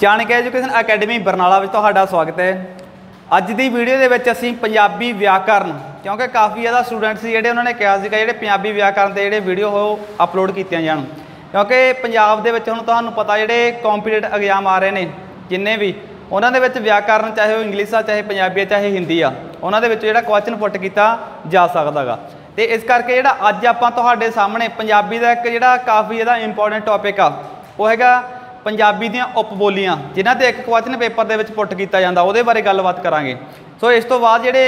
ਚਾਣਕ education academy Barnala ਵਿੱਚ ਤੁਹਾਡਾ ਸਵਾਗਤ ਹੈ। ਅੱਜ ਦੀ ਵੀਡੀਓ ਦੇ ਵਿੱਚ ਅਸੀਂ ਪੰਜਾਬੀ ਵਿਆਕਰਨ, ਕਿਉਂਕਿ ਕਾਫੀ ਜ਼ਿਆਦਾ ਸਟੂਡੈਂਟ ਸੀ ਜਿਹੜੇ ਉਹਨਾਂ ਨੇ ਕਿਹਾ ਸੀਗਾ, ਜਿਹੜੇ ਪੰਜਾਬੀ ਵਿਆਕਰਨ ਦੇ ਜਿਹੜੇ ਵੀਡੀਓ ਉਹ ਅਪਲੋਡ ਕੀਤੀਆਂ ਜਾਣ। ਕਿਉਂਕਿ ਪੰਜਾਬ ਦੇ ਵਿੱਚ ਹੁਣ ਤੁਹਾਨੂੰ ਪਤਾ ਜਿਹੜੇ ਕੰਪੀਟੀਟਿਵ ਐਗਜ਼ਾਮ ਆ ਰਹੇ ਨੇ, ਜਿੰਨੇ ਵੀ, ਉਹਨਾਂ ਦੇ ਵਿੱਚ ਵਿਆਕਰਨ ਚਾਹੇ ਉਹ ਇੰਗਲਿਸ਼ ਆ, ਚਾਹੇ ਪੰਜਾਬੀ ਆ, ਚਾਹੇ ਹਿੰਦੀ ਆ, ਉਹਨਾਂ ਦੇ ਵਿੱਚ ਜਿਹੜਾ ਕੁਐਸਚਨ ਪੁੱਟ ਕੀਤਾ ਜਾ ਸਕਦਾਗਾ ਤੇ ਇਸ ਕਰਕੇ ਜਿਹੜਾ ਅੱਜ ਆਪਾਂ ਤੁਹਾਡੇ ਸਾਹਮਣੇ ਪੰਜਾਬੀ ਦਾ ਇੱਕ ਜਿਹੜਾ ਕਾਫੀ ਇਹਦਾ ਇੰਪੋਰਟੈਂਟ ਟੌਪਿਕ ਆ, ਉਹ ਹੈਗਾ ਪੰਜਾਬੀ ਦੀਆਂ ਉਪਬੋਲੀਆਂ ਜਿਨ੍ਹਾਂ ਤੇ ਇੱਕ ਕੁਐਸਚਨ ਪੇਪਰ ਦੇ ਵਿੱਚ ਪੁੱਟ ਕੀਤਾ ਜਾਂਦਾ, ਉਹਦੇ ਬਾਰੇ ਗੱਲਬਾਤ ਕਰਾਂਗੇ। ਸੋ ਇਸ ਤੋਂ ਬਾਅਦ ਜਿਹੜੇ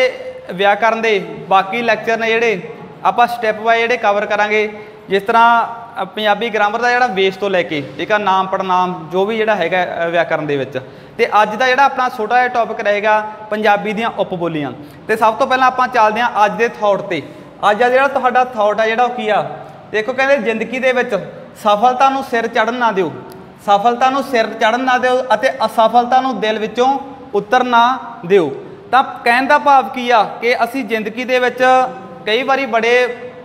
ਵਿਆਕਰਨ ਦੇ ਬਾਕੀ ਲੈਕਚਰ ਨੇ ਜਿਹੜੇ, ਆਪਾਂ ਸਟੈਪ ਬਾਏ ਜਿਹੜੇ ਕਵਰ ਕਰਾਂਗੇ। ਜਿਸ ਤਰ੍ਹਾਂ ਪੰਜਾਬੀ ਗ੍ਰਾਮਰ ਦਾ ਜਿਹੜਾ ਬੇਸ ਤੋਂ ਲੈ ਕੇ, ਠੀਕ ਆ, ਨਾਮ ਪੜਨਾਮ ਜੋ ਵੀ ਜਿਹੜਾ ਹੈਗਾ ਵਿਆਕਰਨ ਦੇ ਵਿੱਚ। ਤੇ ਅੱਜ ਦਾ ਜਿਹੜਾ ਆਪਣਾ ਛੋਟਾ ਜਿਹਾ ਟੌਪਿਕ ਰਹੇਗਾ, ਪੰਜਾਬੀ ਦੀਆਂ ਉਪਬੋਲੀਆਂ ਤੇ ਸਭ ਤੋਂ ਪਹਿਲਾਂ ਆਪਾਂ ਚੱਲਦੇ ਹਾਂ ਅੱਜ ਦੇ ਥੌਟ ਤੇ। ਅੱਜ ਦਾ ਜਿਹੜਾ ਤੁਹਾਡਾ ਥੌਟ ਆ, ਜਿਹੜਾ ਉਹ ਕੀ ਆ? ਦੇਖੋ ਕਹਿੰਦੇ, ਜ਼ਿੰਦਗੀ ਦੇ ਵਿੱਚ ਸਫਲਤਾ ਨੂੰ ਸਿਰ ਚੜਨ ਨਾ ਦਿਓ। ਸਫਲਤਾ ਨੂੰ ਸਿਰ ਚੜਨ ਨਾ ਦਿਓ ਅਤੇ ਅਸਫਲਤਾ ਨੂੰ ਦਿਲ ਵਿੱਚੋਂ ਉਤਰ ਨਾ ਦਿਓ। ਤਾਂ ਕਹਿਣ ਦਾ ਭਾਵ ਕੀ ਆ ਕਿ ਅਸੀਂ ਜ਼ਿੰਦਗੀ ਦੇ ਵਿੱਚ ਕਈ ਵਾਰੀ ਬੜੇ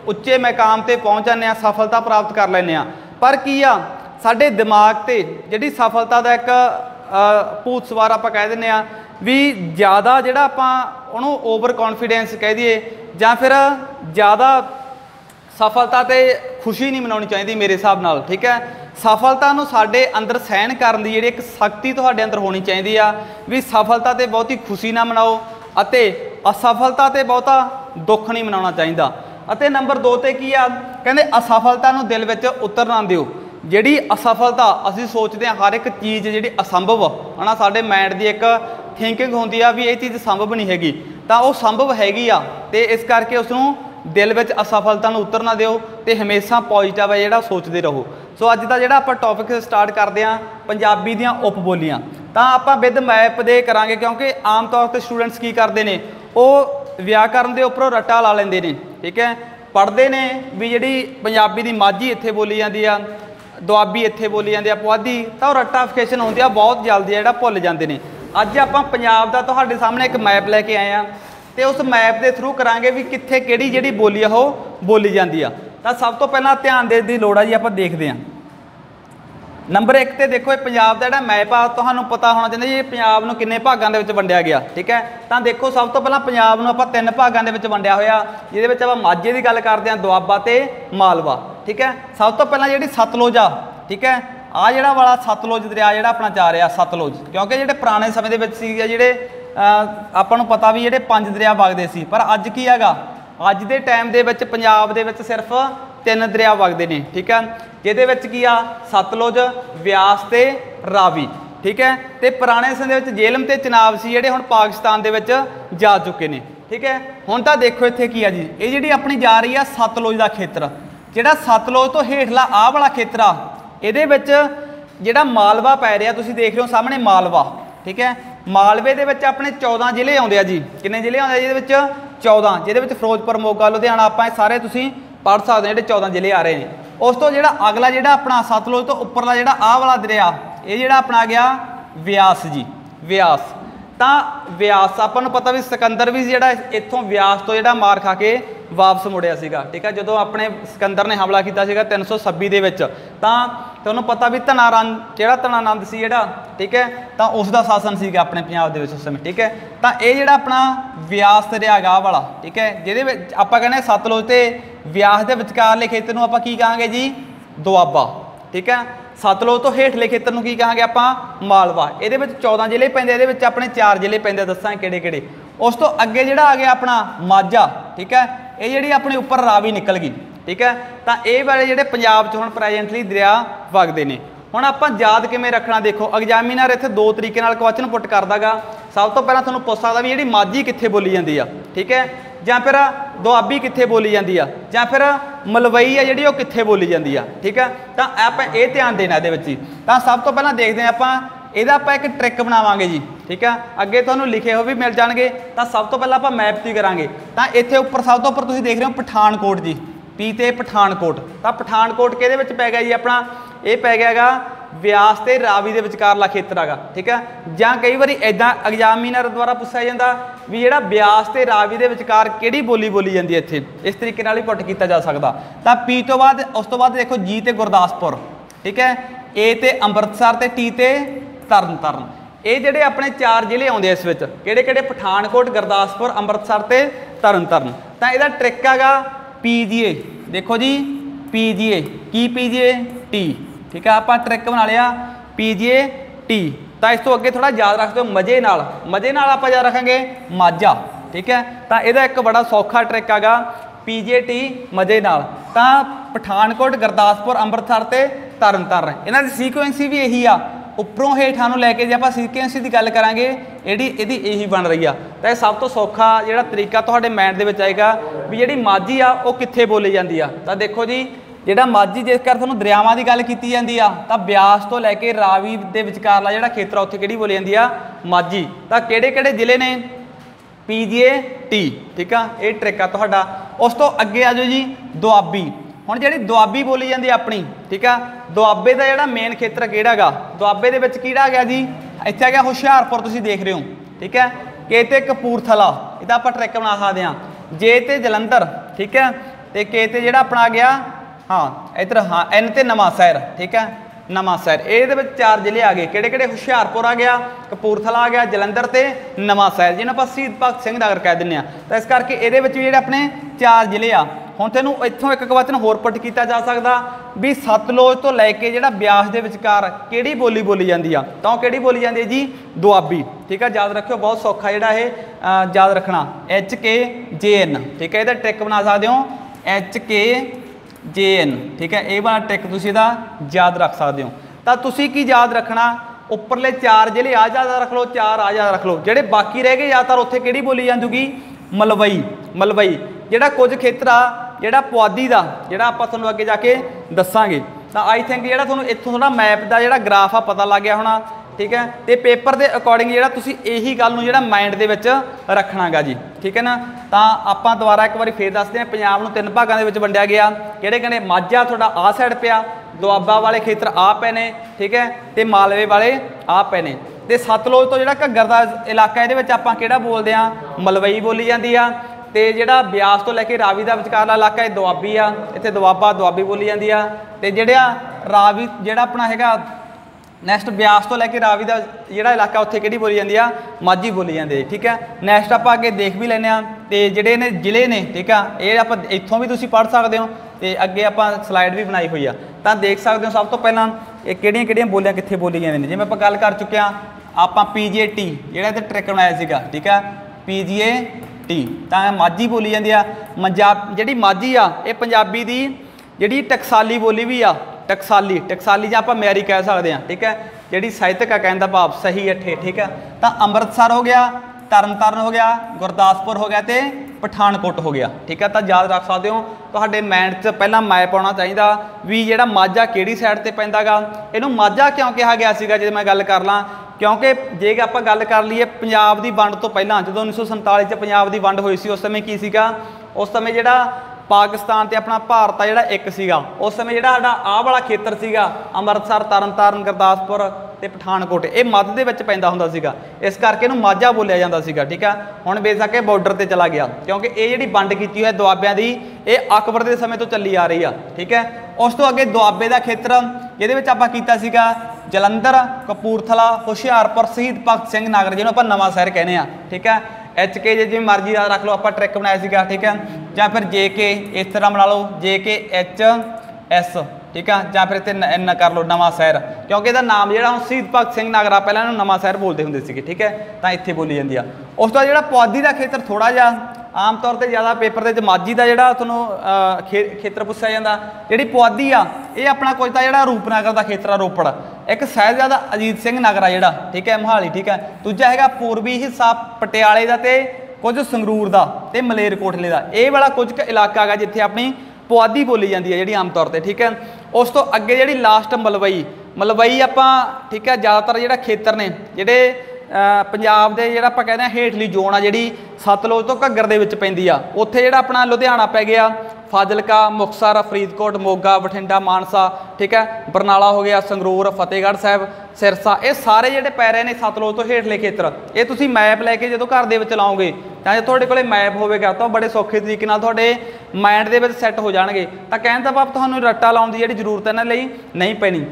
ਉੱਚੇ ਮਕਾਮ ਤੇ ਪਹੁੰਚ ਜਾਂਦੇ ਆ ਸਫਲਤਾ ਪ੍ਰਾਪਤ ਕਰ ਲੈਂਦੇ ਆ ਪਰ ਕੀ ਆ, ਸਾਡੇ ਦਿਮਾਗ ਤੇ ਜਿਹੜੀ ਸਫਲਤਾ ਦਾ ਇੱਕ ਭੂਤ ਸਵਾਰ ਆਪਾਂ ਕਹਿ ਦਿੰਦੇ ਆ ਵੀ ਜ਼ਿਆਦਾ ਜਿਹੜਾ ਆਪਾਂ ਉਹਨੂੰ ਓਵਰ ਕੌਨਫੀਡੈਂਸ ਕਹਿ ਦਈਏ ਜਾਂ ਫਿਰ ਜ਼ਿਆਦਾ ਸਫਲਤਾ ਤੇ ਖੁਸ਼ੀ ਨਹੀਂ ਮਨਾਉਣੀ ਚਾਹੀਦੀ ਮੇਰੇ ਹਿਸਾਬ ਨਾਲ ਠੀਕ ਹੈ? ਸਫਲਤਾ ਨੂੰ ਸਾਡੇ ਅੰਦਰ ਸਹਿਣ ਕਰਨ ਦੀ ਜਿਹੜੀ ਇੱਕ ਸ਼ਕਤੀ ਤੁਹਾਡੇ ਅੰਦਰ ਹੋਣੀ ਚਾਹੀਦੀ ਆ ਵੀ ਸਫਲਤਾ ਤੇ ਬਹੁਤੀ ਖੁਸ਼ੀ ਨਾ ਮਨਾਓ ਅਤੇ ਅਸਫਲਤਾ ਤੇ ਬਹੁਤਾ ਦੁੱਖ ਨਹੀਂ ਮਨਾਉਣਾ ਚਾਹੀਦਾ। ਅਤੇ ਨੰਬਰ 2 ਤੇ ਕੀ ਆ? ਕਹਿੰਦੇ ਅਸਫਲਤਾ ਨੂੰ ਦਿਲ ਵਿੱਚ ਉਤਰ ਨਾ ਦਿਓ। ਜਿਹੜੀ ਅਸਫਲਤਾ ਅਸੀਂ ਸੋਚਦੇ ਹਾਂ ਹਰ ਇੱਕ ਚੀਜ਼ ਜਿਹੜੀ ਅਸੰਭਵ ਆ, ਹਨਾ ਸਾਡੇ ਮਾਈਂਡ ਦੀ ਇੱਕ ਥਿੰਕਿੰਗ ਹੁੰਦੀ ਆ ਵੀ ਇਹ ਚੀਜ਼ ਸੰਭਵ ਨਹੀਂ ਹੈਗੀ। ਤਾਂ ਉਹ ਸੰਭਵ ਹੈਗੀ ਆ ਤੇ ਇਸ ਕਰਕੇ ਉਸ ਨੂੰ ਦਿਲ ਵਿੱਚ ਅਸਫਲਤਾ ਨੂੰ ਉਤਰ ਨਾ ਦਿਓ ਤੇ ਹਮੇਸ਼ਾ ਪੋਜ਼ਿਟਿਵ ਹੈ ਜਿਹੜਾ ਸੋਚਦੇ ਰਹੋ। ਸੋ ਅੱਜ ਦਾ ਜਿਹੜਾ ਆਪਾਂ ਟੌਪਿਕ ਸਟਾਰਟ ਕਰਦੇ ਹਾਂ, ਪੰਜਾਬੀ ਦੀਆਂ ਉਪਬੋਲੀਆਂ। ਤਾਂ ਆਪਾਂ ਵਿਦ ਮੈਪ ਦੇ ਕਰਾਂਗੇ ਕਿਉਂਕਿ ਆਮ ਤੌਰ ਤੇ ਸਟੂਡੈਂਟਸ ਕੀ ਕਰਦੇ ਨੇ? ਉਹ ਵਿਆਕਰਨ ਦੇ ਉੱਪਰੋਂ ਰੱਟਾ ਲਾ ਲੈਂਦੇ ਨੇ, ਠੀਕ ਹੈ? ਪੜ੍ਹਦੇ ਨੇ ਵੀ ਜਿਹੜੀ ਪੰਜਾਬੀ ਦੀ ਮਾਝੀ ਇੱਥੇ ਬੋਲੀ ਜਾਂਦੀ ਆ, ਦੁਆਬੀ ਇੱਥੇ ਬੋਲੀ ਜਾਂਦੀ ਆ, ਪੁਆਧੀ, ਤਾਂ ਉਹ ਰੱਟਾਫਿਕੇਸ਼ਨ ਹੁੰਦੀ ਆ, ਬਹੁਤ ਜਲਦੀ ਜਿਹੜਾ ਭੁੱਲ ਜਾਂਦੇ ਨੇ। ਅੱਜ ਆਪਾਂ ਪੰਜਾਬ ਦਾ ਤੁਹਾਡੇ ਸਾਹਮਣੇ ਇੱਕ ਮੈਪ ਲੈ ਕੇ ਆਏ ਆ ਤੇ ਉਸ ਮੈਪ ਦੇ ਥਰੂ ਕਰਾਂਗੇ ਵੀ ਕਿੱਥੇ ਕਿਹੜੀ ਜਿਹੜੀ ਬੋਲੀ ਆ, ਉਹ ਬੋਲੀ ਜਾਂਦੀ ਆ। ਤਾਂ ਸਭ ਤੋਂ ਪਹਿਲਾਂ ਧਿਆਨ ਦੇਣ ਦੀ ਲੋੜ ਆ ਜੀ, ਆਪਾਂ ਦੇਖਦੇ ਹਾਂ ਨੰਬਰ 1 ਤੇ ਦੇਖੋ, ਇਹ ਪੰਜਾਬ ਦਾ ਜਿਹੜਾ ਮੈਪ ਆ, ਤੁਹਾਨੂੰ ਪਤਾ ਹੋਣਾ ਚਾਹੀਦਾ ਜੀ ਪੰਜਾਬ ਨੂੰ ਕਿੰਨੇ ਭਾਗਾਂ ਦੇ ਵਿੱਚ ਵੰਡਿਆ ਗਿਆ, ਠੀਕ ਹੈ? ਤਾਂ ਦੇਖੋ, ਸਭ ਤੋਂ ਪਹਿਲਾਂ ਪੰਜਾਬ ਨੂੰ ਆਪਾਂ ਤਿੰਨ ਭਾਗਾਂ ਦੇ ਵਿੱਚ ਵੰਡਿਆ ਹੋਇਆ, ਜਿਹਦੇ ਵਿੱਚ ਆਪਾਂ ਮਾਝੇ ਦੀ ਗੱਲ ਕਰਦੇ ਹਾਂ ਦੁਆਬਾ ਤੇ ਮਾਲਵਾ, ਠੀਕ ਹੈ? ਸਭ ਤੋਂ ਪਹਿਲਾਂ ਜਿਹੜੀ ਸਤਲੁਜ ਆ, ਠੀਕ ਹੈ? ਆ ਜਿਹੜਾ ਵਾਲਾ ਸਤਲੁਜ ਦਰਿਆ ਜਿਹੜਾ ਆਪਣਾ ਜਾ ਰਿਹਾ, ਸਤਲੁਜ, ਕਿਉਂਕਿ ਜਿਹੜੇ ਪੁਰਾਣੇ ਸਮੇਂ ਦੇ ਵਿੱਚ ਸੀ ਜਿਹੜੇ ਆਪਾਂ ਨੂੰ ਪਤਾ ਵੀ ਜਿਹੜੇ ਪੰਜ ਦਰਿਆ ਵਗਦੇ ਸੀ, ਪਰ ਅੱਜ ਕੀ ਹੈਗਾ? ਅੱਜ ਦੇ ਟਾਈਮ ਦੇ ਵਿੱਚ ਪੰਜਾਬ ਦੇ ਵਿੱਚ ਸਿਰਫ ਤਿੰਨ ਦਰਿਆ ਵਗਦੇ ਨੇ, ਠੀਕ ਹੈ? ਜਿਹਦੇ ਵਿੱਚ ਕੀ ਆ? ਸਤਲੁਜ ਵਿਆਸ ਤੇ ਰਾਵੀ, ਠੀਕ ਹੈ? ਤੇ ਪੁਰਾਣੇ ਸਮੇਂ ਦੇ ਵਿੱਚ ਜੇਲਮ ਤੇ ਚਨਾਬ ਸੀ ਜਿਹੜੇ ਹੁਣ ਪਾਕਿਸਤਾਨ ਦੇ ਵਿੱਚ ਜਾ ਚੁੱਕੇ ਨੇ, ਠੀਕ ਹੈ? ਹੁਣ ਤਾਂ ਦੇਖੋ ਇੱਥੇ ਕੀ ਆ ਜੀ, ਇਹ ਜਿਹੜੀ ਆਪਣੀ ਜਾ ਰਹੀ ਆ ਸਤਲੁਜ ਦਾ ਖੇਤਰ, ਜਿਹੜਾ ਸਤਲੁਜ ਤੋਂ ਹੇਠਲਾ ਆਹ ਵਾਲਾ ਖੇਤਰ ਆ, ਇਹਦੇ ਵਿੱਚ ਜਿਹੜਾ ਮਾਲਵਾ ਪੈ ਰਿਹਾ, ਤੁਸੀਂ ਦੇਖ ਰਹੇ ਹੋ ਸਾਹਮਣੇ ਮਾਲਵਾ, ਠੀਕ ਹੈ? ਮਾਲਵੇ ਦੇ ਵਿੱਚ ਆਪਣੇ 14 ਜ਼ਿਲ੍ਹੇ ਆਉਂਦੇ ਆ ਜੀ। ਕਿੰਨੇ ਜ਼ਿਲ੍ਹੇ ਆਉਂਦੇ ਆ ਜਿਹਦੇ ਵਿੱਚ? 14 ਜਿਹਦੇ ਵਿੱਚ ਫਿਰੋਜ਼ਪੁਰ, ਮੋਗਾ, ਲੁਧਿਆਣਾ, ਆਪਾਂ ਇਹ ਸਾਰੇ ਤੁਸੀਂ ਪੜ੍ਹ ਸਕਦੇ ਜਿਹੜੇ 14 ਜ਼ਿਲ੍ਹੇ ਆ ਰਹੇ ਨੇ। ਉਸ ਤੋਂ ਜਿਹੜਾ ਅਗਲਾ ਜਿਹੜਾ ਆਪਣਾ ਸਤਲੁਜ ਤੋਂ ਉੱਪਰਲਾ ਜਿਹੜਾ ਆਹ ਵਾਲਾ ਦਰਿਆ, ਇਹ ਜਿਹੜਾ ਆਪਣਾ ਆ ਗਿਆ ਵਿਆਸ ਜੀ ਵਿਆਸ ਤਾਂ ਵਿਆਸ ਆਪਾਂ ਨੂੰ ਪਤਾ ਵੀ ਸਿਕੰਦਰ ਵੀ ਜਿਹੜਾ ਇੱਥੋਂ ਵਿਆਸ ਤੋਂ ਜਿਹੜਾ ਮਾਰ ਖਾ ਕੇ ਵਾਪਸ ਮੁੜਿਆ ਸੀਗਾ ਠੀਕ ਹੈ ਜਦੋਂ ਆਪਣੇ ਸਿਕੰਦਰ ਨੇ ਹਮਲਾ ਕੀਤਾ ਸੀਗਾ 326 ਦੇ ਵਿੱਚ ਤਾਂ ਤੁਹਾਨੂੰ ਪਤਾ ਵੀ ਧਨਾਰੰਦ ਜਿਹੜਾ ਧਨਾਨੰਦ ਸੀ ਜਿਹੜਾ ਠੀਕ ਹੈ? ਤਾਂ ਉਸ ਦਾ ਸ਼ਾਸਨ ਸੀਗਾ ਆਪਣੇ ਪੰਜਾਬ ਦੇ ਵਿੱਚ ਉਸ ਸਮੇਂ ਠੀਕ ਹੈ? ਤਾਂ ਇਹ ਜਿਹੜਾ ਆਪਣਾ ਵਿਆਸ ਦਰਿਆ ਗਾ ਵਾਲਾ ਠੀਕ ਹੈ? ਜਿਹਦੇ ਵਿੱਚ ਆਪਾਂ ਕਹਿੰਦੇ ਹਾਂ ਸਤਲੁਜ ਤੇ ਵਿਆਸ ਦੇ ਵਿਚਕਾਰਲੇ ਖੇਤਰ ਨੂੰ ਆਪਾਂ ਕੀ ਕਹਾਂਗੇ ਜੀ? ਦੁਆਬਾ ਠੀਕ ਹੈ? ਸਤਲੁਜ ਤੋਂ ਹੇਠਲੇ ਖੇਤਰ ਨੂੰ ਕੀ ਕਹਾਂਗੇ ਆਪਾਂ? ਮਾਲਵਾ। ਇਹਦੇ ਵਿੱਚ 14 ਜ਼ਿਲ੍ਹੇ ਪੈਂਦੇ ਇਹਦੇ ਵਿੱਚ ਆਪਣੇ 4 ਜ਼ਿਲ੍ਹੇ ਪੈਂਦੇ ਆ, ਦੱਸਾਂ ਕਿਹੜੇ ਕਿਹੜੇ ਉਸ ਤੋਂ ਅੱਗੇ ਜਿਹੜਾ ਆ ਗਿਆ ਆਪਣਾ ਮਾਝਾ ਠੀਕ ਹੈ? ਇਹ ਜਿਹੜੀ ਆਪਣੇ ਉੱਪਰ ਰਾਵੀ ਨਿਕਲ ਗਈ, ਠੀਕ ਹੈ? ਤਾਂ ਇਹ ਵਾਲੇ ਜਿਹੜੇ ਪੰਜਾਬ 'ਚ ਹੁਣ ਪ੍ਰੈਜ਼ੈਂਟਲੀ ਦਰਿਆ ਵਗਦੇ ਨੇ। ਹੁਣ ਆਪਾਂ ਯਾਦ ਕਿਵੇਂ ਰੱਖਣਾ ਦੇਖੋ ਐਗਜ਼ਾਮੀਨਰ ਇੱਥੇ ਦੋ ਤਰੀਕੇ ਨਾਲ ਕੁਐਸਚਨ ਪੁੱਟ ਕਰਦਾਗਾ। ਸਭ ਤੋਂ ਪਹਿਲਾਂ ਤੁਹਾਨੂੰ ਪੁੱਛ ਸਕਦਾ ਵੀ ਜਿਹੜੀ ਮਾਝੀ ਕਿੱਥੇ ਬੋਲੀ ਜਾਂਦੀ ਆ, ਠੀਕ ਹੈ? ਜਾਂ ਫਿਰ ਦੁਆਬੀ ਕਿੱਥੇ ਬੋਲੀ ਜਾਂਦੀ ਆ, ਜਾਂ ਫਿਰ ਮਲਵਈ ਆ ਜਿਹੜੀ ਉਹ ਕਿੱਥੇ ਬੋਲੀ ਜਾਂਦੀ ਆ, ਠੀਕ ਹੈ? ਤਾਂ ਆਪਾਂ ਇਹ ਧਿਆਨ ਦੇਣਾ ਇਹਦੇ ਵਿੱਚ ਹੀ। ਤਾਂ ਸਭ ਤੋਂ ਪਹਿਲਾਂ ਦੇਖਦੇ ਹਾਂ ਆਪਾਂ ਇਹਦਾ ਆਪਾਂ ਇੱਕ ਟ੍ਰਿਕ ਬਣਾਵਾਂਗੇ ਜੀ, ਠੀਕ ਆ? ਅੱਗੇ ਤੁਹਾਨੂੰ ਲਿਖੇ ਹੋ ਵੀ ਮਿਲ ਜਾਣਗੇ, ਤਾਂ ਸਭ ਤੋਂ ਪਹਿਲਾਂ ਆਪਾਂ ਮੈਪ ਦੀ ਕਰਾਂਗੇ। ਤਾਂ ਇੱਥੇ ਉੱਪਰ ਸਭ ਤੋਂ ਉੱਪਰ ਤੁਸੀਂ ਦੇਖ ਰਹੇ ਹੋ ਪਠਾਨਕੋਟ ਜੀ, ਪੀ ਤੇ ਪਠਾਨਕੋਟ। ਤਾਂ ਪਠਾਨਕੋਟ ਕਿਹਦੇ ਵਿੱਚ ਪੈ ਗਿਆ ਜੀ ਆਪਣਾ? ਇਹ ਪੈ ਗਿਆ ਹੈਗਾ ਵਿਆਸ ਤੇ ਰਾਵੀ ਦੇ ਵਿਚਕਾਰਲਾ ਖੇਤਰ ਹੈਗਾ, ਠੀਕ ਹੈ ਜਾਂ ਕਈ ਵਾਰੀ ਐਦਾਂ ਐਗਜ਼ਾਮੀਨਰ ਦੁਆਰਾ ਪੁੱਛਿਆ ਜਾਂਦਾ ਵੀ ਜਿਹੜਾ ਵਿਆਸ ਤੇ ਰਾਵੀ ਦੇ ਵਿਚਕਾਰ ਕਿਹੜੀ ਬੋਲੀ ਬੋਲੀ ਜਾਂਦੀ ਹੈ ਇੱਥੇ? ਇਸ ਤਰੀਕੇ ਨਾਲ ਹੀ ਪੁੱਟ ਕੀਤਾ ਜਾ ਸਕਦਾ। ਤਾਂ ਪੀ ਤੋਂ ਬਾਅਦ, ਉਸ ਤੋਂ ਬਾਅਦ ਦੇਖੋ ਜੀ ਤੇ ਗੁਰਦਾਸਪੁਰ, ਠੀਕ ਹੈ? ਏ ਤੇ ਅੰਮ੍ਰਿਤਸਰ ਤੇ ਟੀ ਤੇ ਤਰਨ ਤਾਰਨ। ਇਹ ਜਿਹੜੇ ਆਪਣੇ ਚਾਰ ਜ਼ਿਲ੍ਹੇ ਆਉਂਦੇ ਆ ਇਸ ਵਿੱਚ, ਕਿਹੜੇ ਕਿਹੜੇ? ਪਠਾਨਕੋਟ, ਗੁਰਦਾਸਪੁਰ, ਅੰਮ੍ਰਿਤਸਰ ਤੇ ਤਰਨ ਤਾਰਨ। ਤਾਂ ਇਹਦਾ ਟ੍ਰਿਕ ਹੈਗਾ ਪੀਜੀਏ। ਦੇਖੋ ਜੀ, ਪੀਜੀਏ। ਕੀ ਪੀਜੀਏ? ਟੀ ਠੀਕ ਹੈ ਆਪਾਂ ਟ੍ਰਿਕ ਬਣਾ ਲਿਆ, ਪੀਜੀਏ ਟੀ ਤਾਂ ਇਸ ਤੋਂ ਅੱਗੇ ਥੋੜਾ ਯਾਦ ਰੱਖ ਦਿਓ ਮਜ਼ੇ ਨਾਲ। ਮਜ਼ੇ ਨਾਲ ਆਪਾਂ ਯਾਦ ਰੱਖਾਂਗੇ ਮਾਝਾ। ਠੀਕ ਹੈ? ਤਾਂ ਇਹਦਾ ਇੱਕ ਬੜਾ ਸੌਖਾ ਟ੍ਰਿਕ ਹੈਗਾ ਪੀਜੀਟੀ ਮਜ਼ੇ ਨਾਲ। ਤਾਂ ਪਠਾਨਕੋਟ, ਗੁਰਦਾਸਪੁਰ, ਅੰਮ੍ਰਿਤਸਰ ਤੇ ਤਰਨ ਤਾਰਨ। ਇਹਨਾਂ ਦੀ ਸੀਕੁਐਂਸੀ ਵੀ ਇਹੀ ਆ। ਉੱਪਰੋਂ ਹੇਠਾਂ ਨੂੰ ਲੈ ਕੇ ਜੇ ਆਪਾਂ ਸੀਕੁਐਂਸੀ ਦੀ ਗੱਲ ਕਰਾਂਗੇ, ਇਹਦੀ ਇਹਦੀ ਇਹੀ ਬਣ ਰਹੀ ਆ। ਤਾਂ ਇਹ ਸਭ ਤੋਂ ਸੌਖਾ ਜਿਹੜਾ ਤਰੀਕਾ ਤੁਹਾਡੇ ਮਾਈਂਡ ਦੇ ਵਿੱਚ ਆਏਗਾ ਵੀ ਜਿਹੜੀ ਮਾਝੀ ਆ, ਉਹ ਕਿੱਥੇ ਬੋਲੀ ਜਾਂਦੀ ਆ। ਤਾਂ ਦੇਖੋ ਜੀ, ਜਿਹੜਾ ਮਾਝੀ ਜੇਕਰ ਤੁਹਾਨੂੰ ਦਰਿਆਵਾਂ ਦੀ ਗੱਲ ਕੀਤੀ ਜਾਂਦੀ ਆ, ਤਾਂ ਬਿਆਸ ਤੋਂ ਲੈ ਕੇ ਰਾਵੀ ਦੇ ਵਿਚਕਾਰਲਾ ਜਿਹੜਾ ਖੇਤਰ ਆ, ਉੱਥੇ ਕਿਹੜੀ ਬੋਲੀ ਜਾਂਦੀ ਆ? ਮਾਝੀ। ਤਾਂ ਕਿਹੜੇ ਕਿਹੜੇ ਜ਼ਿਲ੍ਹੇ ਨੇ? ਪੀਜੀਏ ਟੀ, ਠੀਕ ਆ? ਇਹ ਟ੍ਰਿਕ ਆ ਤੁਹਾਡਾ। ਉਸ ਤੋਂ ਅੱਗੇ ਆ ਜਾਓ ਜੀ, ਦੁਆਬੀ। ਹੁਣ ਜਿਹੜੀ ਦੁਆਬੀ ਬੋਲੀ ਜਾਂਦੀ ਆਪਣੀ, ਠੀਕ ਆ? ਦੁਆਬੇ ਦਾ ਜਿਹੜਾ ਮੇਨ ਖੇਤਰ ਕਿਹੜਾ ਹੈਗਾ ਦੁਆਬੇ ਦੇ ਵਿੱਚ ਕਿਹੜਾ ਆ ਗਿਆ ਜੀ? ਇੱਥੇ ਆ ਗਿਆ ਹੁਸ਼ਿਆਰਪੁਰ, ਤੁਸੀਂ ਦੇਖ ਰਹੇ ਹੋ, ਠੀਕ ਹੈ ਕੇ ਤੇ ਕਪੂਰਥਲਾ, ਇਹਦਾ ਆਪਾਂ ਟਰੈਕ ਬਣਾ ਸਕਦੇ ਹਾਂ। ਜੇ ਤੇ ਜਲੰਧਰ, ਠੀਕ ਹੈ ਤੇ ਕੇ ਤੇ ਜਿਹੜਾ ਆਪਣਾ ਆ ਗਿਆ, ਹਾਂ, ਇਧਰ, ਹਾਂ ਐਨ ਤੇ ਨਵਾਂ ਸ਼ਹਿਰ ਠੀਕ ਹੈ ਨਵਾਂ ਸ਼ਹਿਰ ਇਹਦੇ ਵਿੱਚ ਚਾਰ ਜ਼ਿਲ੍ਹੇ ਆ ਗਏ। ਕਿਹੜੇ ਕਿਹੜੇ? ਹੁਸ਼ਿਆਰਪੁਰ ਆ ਗਿਆ, ਕਪੂਰਥਲਾ ਆ ਗਿਆ, ਜਲੰਧਰ ਤੇ ਨਵਾਂ ਸ਼ਹਿਰ ਜਿਹਨੂੰ ਆਪਾਂ ਸ਼ਹੀਦ ਭਗਤ ਸਿੰਘ ਨਗਰ ਕਹਿ ਦਿੰਦੇ ਆ ਤਾਂ ਇਸ ਕਰਕੇ ਇਹਦੇ ਵਿੱਚ ਵੀ ਜਿਹੜੇ ਆਪਣੇ ਚਾਰ ਜ਼ਿਲ੍ਹੇ ਆ ਹੁਣ ਤੈਨੂੰ ਇੱਥੋਂ ਇੱਕ ਕਵਚਨ ਹੋਰ ਪੁੱਟ ਕੀਤਾ ਜਾ ਸਕਦਾ ਵੀ ਸਤਲੁਜ ਤੋਂ ਲੈ ਕੇ ਜਿਹੜਾ ਬਿਆਸ ਦੇ ਵਿਚਕਾਰ ਕਿਹੜੀ ਬੋਲੀ ਬੋਲੀ ਜਾਂਦੀ ਆ? ਤਾਂ ਉਹ ਕਿਹੜੀ ਬੋਲੀ ਜਾਂਦੀ ਹੈ ਜੀ? ਦੁਆਬੀ। ਠੀਕ ਆ? ਯਾਦ ਰੱਖਿਓ, ਬਹੁਤ ਸੌਖਾ ਜਿਹੜਾ ਇਹ ਯਾਦ ਰੱਖਣਾ। ਐਚ ਕੇ ਜੇ ਐਨ। ਠੀਕ ਹੈ ਇਹਦਾ ਟ੍ਰਿਕ ਬਣਾ ਸਕਦੇ ਹੋ। ਐਚ ਕੇ ਜੇ ਐਨ। ਠੀਕ ਹੈ ਇਹ ਵਾਲਾ ਟ੍ਰਿਕ ਤੁਸੀਂ ਇਹਦਾ ਯਾਦ ਰੱਖ ਸਕਦੇ ਹੋ। ਤਾਂ ਤੁਸੀਂ ਕੀ ਯਾਦ ਰੱਖਣਾ? ਉੱਪਰਲੇ ਚਾਰ ਜਿਹੜੇ ਆ ਯਾਦ ਰੱਖ ਲਓ, ਚਾਰ ਆ ਯਾਦ ਰੱਖ ਲਓ। ਜਿਹੜੇ ਬਾਕੀ ਰਹਿ ਗਏ ਜ਼ਿਆਦਾਤਰ ਉੱਥੇ ਕਿਹੜੀ ਬੋਲੀ ਜਾਂਦੂਗੀ? ਮਲਵਈ। ਮਲਵਈ। ਜਿਹੜਾ ਕੁਝ ਖੇਤਰ ਆ ਜਿਹੜਾ ਪੁਆਧੀ ਦਾ, ਜਿਹੜਾ ਆਪਾਂ ਤੁਹਾਨੂੰ ਅੱਗੇ ਜਾ ਕੇ ਦੱਸਾਂਗੇ। ਤਾਂ ਆਈ ਥਿੰਕ ਜਿਹੜਾ ਤੁਹਾਨੂੰ ਇੱਥੋਂ ਥੋੜਾ ਮੈਪ ਦਾ ਜਿਹੜਾ ਗ੍ਰਾਫ ਆ, ਪਤਾ ਲੱਗ ਗਿਆ ਹੋਣਾ, ਠੀਕ ਹੈ? ਤੇ ਪੇਪਰ ਦੇ ਅਕੋਰਡਿੰਗ ਜਿਹੜਾ ਤੁਸੀਂ ਇਹੀ ਗੱਲ ਨੂੰ ਜਿਹੜਾ ਮਾਈਂਡ ਦੇ ਵਿੱਚ ਰੱਖਣਾਗਾ ਜੀ, ਠੀਕ ਹੈ ਨਾ? ਤਾਂ ਆਪਾਂ ਦੁਬਾਰਾ ਇੱਕ ਵਾਰੀ ਫੇਰ ਦੱਸਦੇ ਹਾਂ, ਪੰਜਾਬ ਨੂੰ ਤਿੰਨ ਭਾਗਾਂ ਦੇ ਵਿੱਚ ਵੰਡਿਆ ਗਿਆ। ਕਿਹੜੇ ਕਹਿੰਦੇ? ਮਾਝਾ ਤੁਹਾਡਾ ਆ ਸਾਈਡ ਪਿਆ, ਦੁਆਬਾ ਵਾਲੇ ਖੇਤਰ ਆ ਪਏ ਨੇ, ਠੀਕ ਹੈ? ਤੇ ਮਾਲਵੇ ਵਾਲੇ ਆ ਪਏ ਨੇ। ਤੇ ਸਤਲੁਜ ਤੋਂ ਜਿਹੜਾ ਘੱਗਰ ਦਾ ਇਲਾਕਾ, ਇਹਦੇ ਵਿੱਚ ਆਪਾਂ ਕਿਹੜਾ ਬੋਲਦੇ ਆ ਮਲਵਈ ਬੋਲੀ ਜਾਂਦੀ ਆ। ਤੇ ਜਿਹੜਾ ਬਿਆਸ ਤੋਂ ਲੈ ਕੇ ਰਾਵੀ ਦਾ ਵਿਚਕਾਰਲਾ ਇਲਾਕਾ ਇਹ ਦੁਆਬੀ ਆ, ਇੱਥੇ ਦੁਆਬਾ ਦੁਆਬੀ ਬੋਲੀ ਜਾਂਦੀ ਆ। ਤੇ ਜਿਹੜਾ ਰਾਵੀ, ਜਿਹੜਾ ਆਪਣਾ ਹੈਗਾ ਨੈਕਸਟ ਬਿਆਸ ਤੋਂ ਲੈ ਕੇ ਰਾਵੀ ਦਾ ਜਿਹੜਾ ਇਲਾਕਾ ਉੱਥੇ ਕਿਹੜੀ ਬੋਲੀ ਜਾਂਦੀ ਆ? ਮਾਝੀ ਬੋਲੀ ਜਾਂਦੀ ਹੈ ਠੀਕ ਹੈ ਨੈਕਸਟ ਆਪਾਂ ਅੱਗੇ ਦੇਖ ਵੀ ਲੈਨੇ ਆ ਤੇ ਜਿਹੜੇ ਨੇ ਜ਼ਿਲ੍ਹੇ ਨੇ, ਠੀਕ ਆ? ਇਹ ਆਪਾਂ ਇੱਥੋਂ ਵੀ ਤੁਸੀਂ ਪੜ੍ਹ ਸਕਦੇ ਹੋ ਤੇ ਅੱਗੇ ਆਪਾਂ ਸਲਾਈਡ ਵੀ ਬਣਾਈ ਹੋਈ ਆ। ਤਾਂ ਦੇਖ ਸਕਦੇ ਹੋ ਸਭ ਤੋਂ ਪਹਿਲਾਂ ਇਹ ਕਿਹੜੀਆਂ ਕਿਹੜੀਆਂ ਬੋਲੀਆਂ ਕਿੱਥੇ ਬੋਲੀ ਜਾਂਦੀਆਂ ਨੇ। ਜਿਵੇਂ ਆਪਾਂ ਗੱਲ ਕਰ ਚੁੱਕੇ ਆ, ਆਪਾਂ ਪੀਜੀਟੀ ਜਿਹੜਾ ਤੇ ਟ੍ਰਿਕ ਬਣਾਇਆ ਸੀਗਾ, ਠੀਕ ਆ? ਪੀਜੀਏ ਟੀ ਤਾਂ ਮਾਝੀ ਬੋਲੀ ਜਾਂਦੀ ਆ। ਪੰਜਾਬ ਜਿਹੜੀ ਮਾਝੀ ਆ, ਇਹ ਪੰਜਾਬੀ ਦੀ ਜਿਹੜੀ ਟਕਸਾਲੀ ਬੋਲੀ ਵੀ ਆ, ਟਕਸਾਲੀ ਟਕਸਾਲੀ ਜਾਂ ਆਪਾਂ ਮੈਰੀ ਕਹਿ ਸਕਦੇ ਆ, ਠੀਕ ਹੈ? ਜਿਹੜੀ ਸਾਹਿਤਕ ਆ ਕਹਿੰਦਾ ਭਾਵ ਸਹੀ ਹੈ, ਠੇ ਠੀਕ ਹੈ? ਤਾਂ ਅੰਮ੍ਰਿਤਸਰ ਹੋ ਗਿਆ, ਤਰਨਤਾਰਨ ਹੋ ਗਿਆ, ਗੁਰਦਾਸਪੁਰ ਹੋ ਗਿਆ ਤੇ ਪਠਾਨਕੋਟ ਹੋ ਗਿਆ, ਠੀਕ ਹੈ? ਤਾਂ ਯਾਦ ਰੱਖ ਸਕਦੇ ਹੋ, ਤੁਹਾਡੇ ਮਾਈਂਡ 'ਚ ਪਹਿਲਾਂ ਮੈਪ ਆਉਣਾ ਚਾਹੀਦਾ ਵੀ ਜਿਹੜਾ ਮਾਝਾ ਕਿਹੜੀ ਸਾਈਡ ਤੇ ਪੈਂਦਾਗਾ? ਇਹਨੂੰ ਮਾਝਾ ਕਿਉਂ ਕਿਹਾ ਗਿਆ ਸੀਗਾ? ਜੇ ਮੈਂ ਗੱਲ ਕਰ ਲਾਂ ਕਿਉਂਕਿ ਜੇ ਆਪਾਂ ਗੱਲ ਕਰ ਲਈਏ ਪੰਜਾਬ ਦੀ ਵੰਡ ਤੋਂ ਪਹਿਲਾਂ, ਜਦੋਂ 1947 ਚ ਪੰਜਾਬ ਦੀ ਵੰਡ ਹੋਈ ਸੀ, ਉਸ ਸਮੇਂ ਕੀ ਸੀਗਾ? ਉਸ ਸਮੇਂ ਜਿਹੜਾ ਪਾਕਿਸਤਾਨ ਤੇ ਆਪਣਾ ਭਾਰਤ ਆ ਜਿਹੜਾ ਇੱਕ ਸੀਗਾ। ਉਸ ਸਮੇਂ ਜਿਹੜਾ ਸਾਡਾ ਆਹ ਵਾਲਾ ਖੇਤਰ ਸੀਗਾ, ਅੰਮ੍ਰਿਤਸਰ, ਤਰਨਤਾਰਨ, ਗੁਰਦਾਸਪੁਰ ਤੇ ਪਠਾਨਕੋਟ, ਇਹ ਮੱਧ ਦੇ ਵਿੱਚ ਪੈਂਦਾ ਹੁੰਦਾ ਸੀਗਾ। ਇਸ ਕਰਕੇ ਇਹਨੂੰ ਮਾਝਾ ਬੋਲਿਆ ਜਾਂਦਾ ਸੀਗਾ, ਠੀਕ ਆ? ਹੁਣ ਬੇਸ਼ੱਕ ਇਹ ਬਾਰਡਰ ਤੇ ਚਲਾ ਗਿਆ, ਕਿਉਂਕਿ ਇਹ ਜਿਹੜੀ ਵੰਡ ਕੀਤੀ ਹੋਈ ਹੈ ਦੁਆਬਿਆਂ ਦੀ, ਇਹ ਅਕਬਰ ਦੇ ਸਮੇਂ ਤੋਂ ਚੱਲੀ ਆ ਰਹੀ ਆ, ਠੀਕ ਹੈ? ਉਸ ਤੋਂ ਅੱਗੇ ਦੁਆਬੇ ਦਾ ਖੇਤਰ ਜਿਹਦੇ ਵਿੱਚ ਆਪਾਂ ਕੀਤਾ ਸੀਗਾ ਜਲੰਧਰ, ਕਪੂਰਥਲਾ, ਹੁਸ਼ਿਆਰਪੁਰ, ਸ਼ਹੀਦ ਭਗਤ ਸਿੰਘ ਨਗਰ, ਜਿਹਨੂੰ ਆਪਾਂ ਨਵਾਂ ਸ਼ਹਿਰ ਕਹਿੰਦੇ ਆ ਠੀਕ ਹੈ? ਐਚ ਕੇ ਜੇ ਜਿਵੇਂ ਮਰਜ਼ੀ ਯਾਦ ਰੱਖ ਲਓ, ਆਪਾਂ ਟ੍ਰਿਕ ਬਣਾਇਆ ਸੀਗਾ, ਠੀਕ ਹੈ? ਜਾਂ ਫਿਰ ਜੇ ਕੇ ਇਸ ਤਰ੍ਹਾਂ ਬਣਾ ਲਓ ਜੇ ਕੇ ਐਚ ਐਸ ਠੀਕ ਆ ਜਾਂ ਫਿਰ ਇੱਥੇ ਐਨ ਕਰ ਲਓ, ਨਵਾਂ ਸ਼ਹਿਰ। ਕਿਉਂਕਿ ਇਹਦਾ ਨਾਮ ਜਿਹੜਾ ਹੁਣ ਸ਼ਹੀਦ ਭਗਤ ਸਿੰਘ ਨਗਰ ਆ, ਪਹਿਲਾਂ ਇਹਨੂੰ ਨਵਾਂ ਸ਼ਹਿਰ ਬੋਲਦੇ ਹੁੰਦੇ ਸੀਗੇ, ਠੀਕ ਹੈ? ਤਾਂ ਇੱਥੇ ਬੋਲੀ ਜਾਂਦੀ ਆ। ਉਸ ਤੋਂ ਬਾਅਦ ਜਿਹੜਾ ਪੁਆਧੀ ਦਾ ਖੇਤਰ ਥੋੜਾ ਜਿਹਾ ਆਮ ਤੌਰ ਤੇ ਜ਼ਿਆਦਾ ਪੇਪਰ ਦੇ ਵਿੱਚ ਮਾਝੀ ਦਾ ਜਿਹੜਾ ਤੁਹਾਨੂੰ ਖੇ- ਖੇਤਰ ਪੁੱਛਿਆ ਜਾਂਦਾ, ਜਿਹੜੀ ਪੁਆਧੀ ਆ, ਇਹ ਆਪਣਾ ਕੁਝ ਤਾਂ ਜਿਹੜਾ ਰੂਪਨਗਰ ਦਾ ਖੇਤਰ ਆ, ਰੋਪੜ। ਇੱਕ ਸਾਹਿਬਜ਼ਾਦਾ ਅਜੀਤ ਸਿੰਘ ਨਗਰ ਆ ਜਿਹੜਾ, ਠੀਕ ਹੈ, ਮੋਹਾਲੀ, ਠੀਕ ਹੈ। ਦੂਜਾ ਹੈਗਾ ਪੂਰਬੀ ਹਿੱਸਾ ਪਟਿਆਲੇ ਦਾ ਤੇ ਕੁਝ ਸੰਗਰੂਰ ਦਾ ਤੇ ਮਲੇਰਕੋਟਲੇ ਦਾ। ਇਹ ਵਾਲਾ ਕੁਝ ਕੁ ਇਲਾਕਾ ਹੈਗਾ ਜਿੱਥੇ ਆਪਣੀ ਪੁਆਧੀ ਬੋਲੀ ਜਾਂਦੀ ਹੈ ਜਿਹੜੀ ਆਮ ਤੌਰ ਤੇ, ਠੀਕ ਹੈ। ਉਸ ਤੋਂ ਅੱਗੇ ਜਿਹੜੀ ਲਾਸਟ ਮਲਵਈ ਮਲਵਈ ਆਪਾਂ, ਠੀਕ ਹੈ, ਜ਼ਿਆਦਾਤਰ ਜਿਹੜਾ ਖੇਤਰ ਨੇ, ਜਿਹੜੇ ਪੰਜਾਬ ਦੇ ਜਿਹੜਾ ਆਪਾਂ ਕਹਿੰਦੇ ਆ ਹੇਠਲੀ ਜ਼ੋਨ ਆ ਜਿਹੜੀ ਸਤਲੁਜ ਤੋਂ ਘੱਗਰ ਦੇ ਵਿੱਚ ਪੈਂਦੀ ਆ, ਉੱਥੇ ਜਿਹੜਾ ਆਪਣਾ ਲੁਧਿਆਣਾ ਪੈ ਗਿਆ, ਫਾਜ਼ਿਲਕਾ, ਮੁਕਤਸਰ, ਫਰੀਦਕੋਟ, ਮੋਗਾ, ਬਠਿੰਡਾ, ਮਾਨਸਾ, ਠੀਕ ਹੈ, ਬਰਨਾਲਾ ਹੋ ਗਿਆ, ਸੰਗਰੂਰ, ਫਤਿਹਗੜ੍ਹ ਸਾਹਿਬ, ਸਿਰਸਾ, ਇਹ ਸਾਰੇ ਜਿਹੜੇ ਪੈ ਰਹੇ ਨੇ ਸਤਲੁਜ ਤੋਂ ਹੇਠਲੇ ਖੇਤਰ, ਇਹ ਤੁਸੀਂ ਮੈਪ ਲੈ ਕੇ ਜਦੋਂ ਘਰ ਦੇ ਵਿੱਚ ਲਾਓਗੇ, ਤਾਂ ਜੇ ਤੁਹਾਡੇ ਕੋਲੇ ਮੈਪ ਹੋਵੇਗਾ, ਤਾਂ ਉਹ ਬੜੇ ਸੌਖੇ ਤਰੀਕੇ ਨਾਲ ਤੁਹਾਡੇ ਮਾਈਂਡ ਦੇ ਵਿੱਚ ਸੈੱਟ ਹੋ ਜਾਣਗੇ, ਤਾਂ ਕਹਿਣ ਦਾ ਭਾਵ ਤੁਹਾਨੂੰ ਰੱਟਾ ਲਾਉਣ ਦੀ ਜਿਹੜੀ ਜ਼ਰੂਰਤ ਹੈ ਇਹਨਾਂ ਲਈ ਨਹੀਂ ਪੈਣੀ।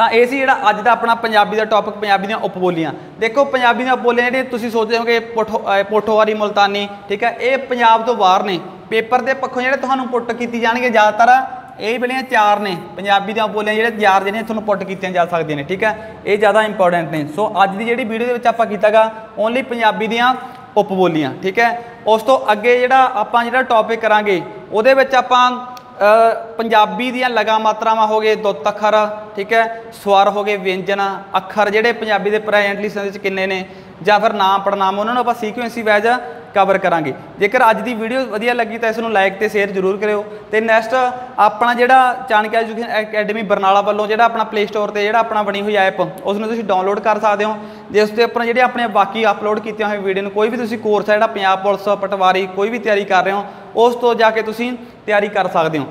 ਤਾਂ ਇਹ ਸੀ ਜਿਹੜਾ ਅੱਜ ਦਾ ਆਪਣਾ ਪੰਜਾਬੀ ਦਾ ਟੌਪਿਕ ਪੰਜਾਬੀ ਦੀਆਂ ਉਪਬੋਲੀਆਂ। ਦੇਖੋ, ਪੰਜਾਬੀ ਦੀਆਂ ਉਪਬੋਲੀਆਂ ਜਿਹੜੀਆਂ ਤੁਸੀਂ ਸੋਚਦੇ ਹੋਗੇ ਪੋਠੋ, ਅਹ ਮੁਲਤਾਨੀ, ਠੀਕ ਹੈ, ਇਹ ਪੰਜਾਬ ਤੋਂ ਬਾਹਰ ਨੇ। ਪੇਪਰ ਦੇ ਪੱਖੋਂ ਜਿਹੜੇ ਤੁਹਾਨੂੰ ਪੁੱਟ ਕੀਤੀ ਜਾਣਗੇ ਜ਼ਿਆਦਾਤਰ, ਇਹ ਵਾਲੀਆਂ ਚਾਰ ਨੇ, ਪੰਜਾਬੀ ਦੀਆਂ ਬੋਲੀਆਂ ਜਿਹੜੇ ਚਾਰ ਜਿਹੜੀਆਂ ਤੁਹਾਨੂੰ ਪੁੱਟ ਕੀਤੀਆਂ ਜਾ ਸਕਦੀਆਂ ਨੇ, ਠੀਕ ਹੈ, ਇਹ ਜ਼ਿਆਦਾ ਇੰਪੋਰਟੈਂਟ ਨੇ। ਸੋ ਅੱਜ ਦੀ ਜਿਹੜੀ ਵੀਡੀਓ ਦੇ ਵਿੱਚ ਆਪਾਂ ਕੀਤਾਗਾ ਓਨਲੀ ਪੰਜਾਬੀ ਦੀਆਂ ਉਪਬੋਲੀਆਂ, ਠੀਕ ਹੈ। ਉਸ ਤੋਂ ਅੱਗੇ ਜਿਹੜਾ ਆਪਾਂ ਜਿਹੜਾ ਟੌਪਿਕ ਕਰਾਂਗੇ, ਉਹਦੇ ਵਿੱਚ ਆਪਾਂ ਪੰਜਾਬੀ ਦੀਆਂ ਲਗਾ ਮਾਤਰਾਵਾਂ ਹੋ ਗਏ ਦੁੱਤ ਅੱਖਰ, ਠੀਕ ਹੈ, ਸਵਰ ਹੋ ਗਏ ਵਿਅੰਜਨ, ਅੱਖਰ ਜਿਹੜੇ ਪੰਜਾਬੀ ਦੇ ਪ੍ਰੈਜ਼ੈਂਟਲੀ ਸੰਦ ਵਿੱਚ ਕਿੰਨੇ ਨੇ, ਜਾਂ ਫਿਰ ਨਾਮ ਪੜਨਾਮ ਉਹਨਾਂ ਨੂੰ ਆਪਾਂ ਸੀਕੁਐਂਸੀ ਵਾਈਜ਼ ਕਵਰ ਕਰਾਂਗੇ। ਜੇਕਰ ਅੱਜ ਦੀ ਵੀਡੀਓ ਵਧੀਆ ਲੱਗੀ ਤਾਂ ਇਸ ਨੂੰ ਲਾਈਕ ਤੇ ਸ਼ੇਅਰ ਜ਼ਰੂਰ ਕਰਿਓ। ਤੇ ਨੈਕਸਟ ਆਪਣਾ ਜਿਹੜਾ ਚਾਣਕਿਆ ਐਜੂਕੇਸ਼ਨ ਅਕੈਡਮੀ ਬਰਨਾਲਾ ਵੱਲੋਂ ਜਿਹੜਾ ਆਪਣਾ ਪਲੇ ਸਟੋਰ ਤੇ ਜਿਹੜਾ ਆਪਣਾ ਬਣੀ ਹੋਈ ਐਪ ਉਸ ਨੂੰ ਤੁਸੀਂ ਡਾਊਨਲੋਡ ਕਰ ਸਕਦੇ ਹੋ। ਜਿਸ ਤੇ ਆਪਣਾ ਜਿਹੜੇ ਆਪਣੇ ਬਾਕੀ ਅਪਲੋਡ ਕੀਤੀਆਂ ਹੋਈਆਂ ਵੀਡੀਓ ਨੂੰ, ਕੋਈ ਵੀ ਤੁਸੀਂ ਕੋਰਸ ਹੈ ਜਿਹੜਾ ਪੰਜਾਬ ਪੁਲਿਸ ਪਟਵਾਰੀ ਕੋਈ ਵੀ ਤਿਆਰੀ ਕਰ ਰਹੇ ਹੋ, ਉਸ ਤੋਂ ਜਾ ਕੇ ਤੁਸੀਂ ਤਿਆਰੀ ਕਰ ਸਕਦੇ ਹੋ।